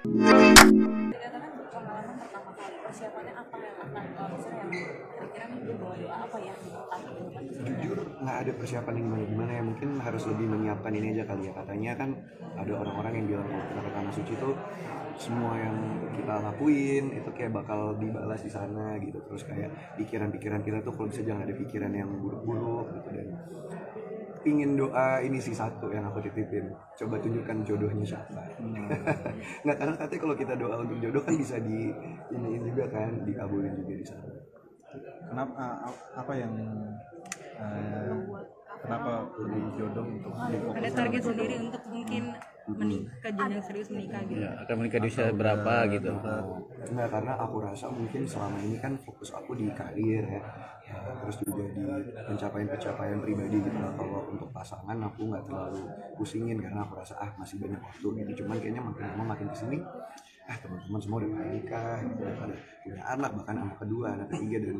ya depan jujur ada persiapan yang gimana gimana ya mungkin harus lebih menyiapkan ini aja kali ya. Katanya kan ada orang-orang yang bilang kalau kita ke tanah suci itu semua yang kita lakuin itu kayak bakal dibalas di sana gitu. Terus kayak pikiran-pikiran kita tuh kalau bisa jangan ada pikiran yang buruk-buruk gitu dan ingin doa ini sih satu yang aku titipin. Coba tunjukkan jodohnya siapa. Nggak karena katanya kalau kita doa untuk jodoh kan bisa di iniin juga kan dikabulin juga di sana. Kenapa uh, apa yang uh, kenapa lebih jodoh untuk ada target sendiri untuk mungkin menikah jenjang serius menikah gitu? Ya, akan menikah di usia berapa gitu. Enggak, karena aku rasa mungkin selama ini kan fokus aku di karir ya terus juga di pencapaian-pencapaian pribadi gitu lah. Kalau untuk pasangan aku nggak terlalu pusingin karena aku rasa ah masih banyak waktu gitu. Cuman kayaknya makin lama makin ke sini ah teman-teman semua udah pada nikah gitu udah pada punya anak bahkan anak kedua anak ketiga dan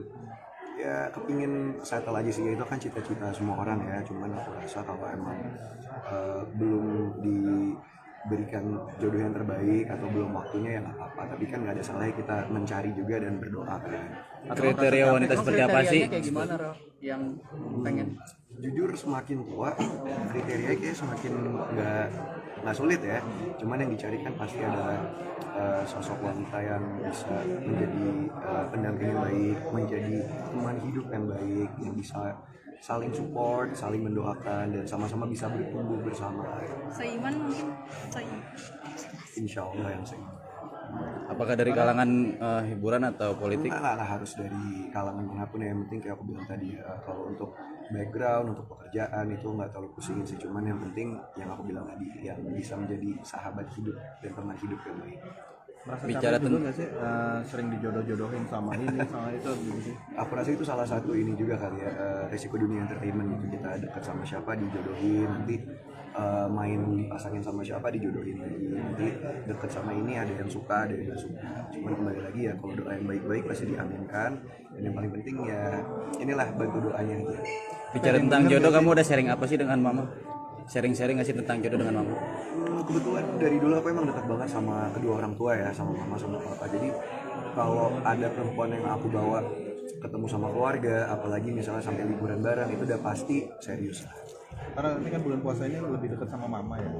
ya kepingin settle aja sih. Ya itu kan cita-cita semua orang ya. Cuman aku rasa kalau emang eh, belum diberikan jodoh yang terbaik atau belum waktunya ya nggak apa-apa. Tapi kan nggak ada salahnya kita mencari juga dan berdoa kan. Kriteria wanita seperti apa sih? Kayak gimana Ro? yang pengen? Jujur semakin tua kriterianya kayak semakin nggak nggak sulit ya. Cuman yang dicari kan pasti ada uh, sosok wanita yang bisa menjadi uh, pendamping yang baik menjadi teman hidup yang baik yang bisa saling support saling mendoakan dan sama-sama bisa bertumbuh bersama. Seiman mungkin? Seiman. Insya Allah yang saya apakah dari kalangan eh, hiburan atau politik? Enggak lah, lah, harus dari kalangan mana pun. Ya. yang penting kayak aku bilang tadi ya, kalau untuk background untuk pekerjaan itu nggak terlalu pusingin sih. Cuman yang penting yang aku bilang tadi yang bisa menjadi sahabat hidup dan teman hidup yang baik merasa Bicara nggak sih? Uh, sering dijodoh-jodohin sama ini sama itu gitu sih. Aku rasa itu salah satu ini juga kali ya eh, resiko dunia entertainment gitu. Kita dekat sama siapa dijodohin. Nanti eh, main dipasangin sama siapa dijodohin lagi. Nanti deket sama ini ada yang suka ada yang nggak suka. Cuman kembali lagi ya kalau doa yang baik-baik pasti diaminkan. Dan yang paling penting ya inilah bantu doanya aja. Bicara tentang jodoh kamu udah sharing apa sih dengan mama sharing-sharing nggak sih tentang jodoh dengan mama? Hmm, kebetulan dari dulu aku emang dekat banget sama kedua orang tua ya sama mama sama papa. Jadi kalau ada perempuan yang aku bawa ketemu sama keluarga apalagi misalnya sampai liburan bareng itu udah pasti serius lah. Karena ini kan bulan puasa ini lebih dekat sama mama ya.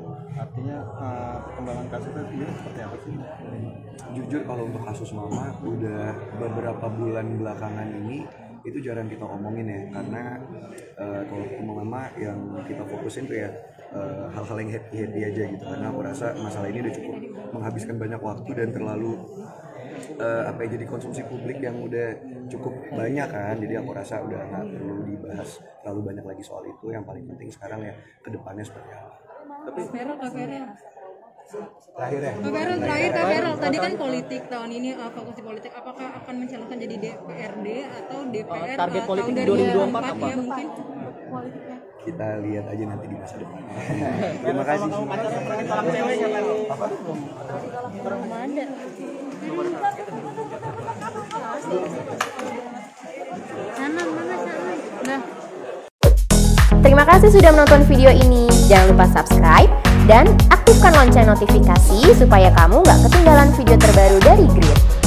Artinya uh, perkembangan kasusnya sendiri seperti apa sih? Jujur kalau untuk kasus mama udah beberapa bulan belakangan ini itu jarang kita omongin ya karena eh, kalau ketemu mama yang kita fokusin tuh ya eh, hal-hal yang happy happy aja gitu. Karena aku rasa masalah ini udah cukup menghabiskan banyak waktu dan terlalu eh, apa ya jadi konsumsi publik yang udah cukup banyak kan. Jadi aku rasa udah nggak perlu dibahas terlalu banyak lagi soal itu. Yang paling penting sekarang ya ke depannya seperti apa. Ferel terakhir ya? Kak Ferel terakhir Kak Ferel tadi kan politik tahun ini uh, fokus di politik. Apakah akan mencalonkan jadi DPRD atau DPR target uh, politik tahun di 2024 apa? ya mungkin? Kita lihat aja nanti di masa depan. Terima kasih. Belum ada sana mana sana nah Terima kasih sudah menonton video ini. Jangan lupa subscribe dan aktifkan lonceng notifikasi supaya kamu nggak ketinggalan video terbaru dari Grid.